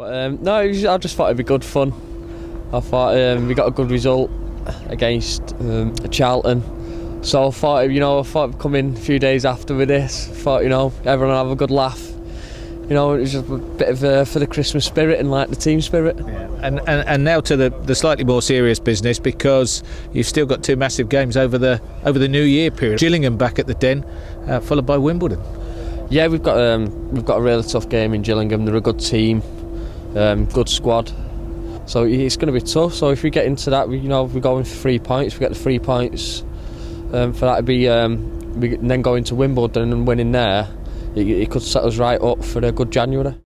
But um, no, was, I just thought it'd be good fun. I thought um, we got a good result against um, Charlton, so I thought you know I thought I'd come in a few days after with this. Thought you know everyone have a good laugh. You know, it was just a bit of uh, for the Christmas spirit and like the team spirit. Yeah. And, and and now to the, the slightly more serious business because you've still got two massive games over the over the New Year period. Gillingham back at the Den, uh, followed by Wimbledon. Yeah, we've got um, we've got a really tough game in Gillingham. They're a good team, um, good squad. So it's going to be tough. So if we get into that, we, you know, we're going for three points. We get the three points. Um, for that to be, um, we, then going to Wimbledon and winning there, it, it could set us right up for a good January.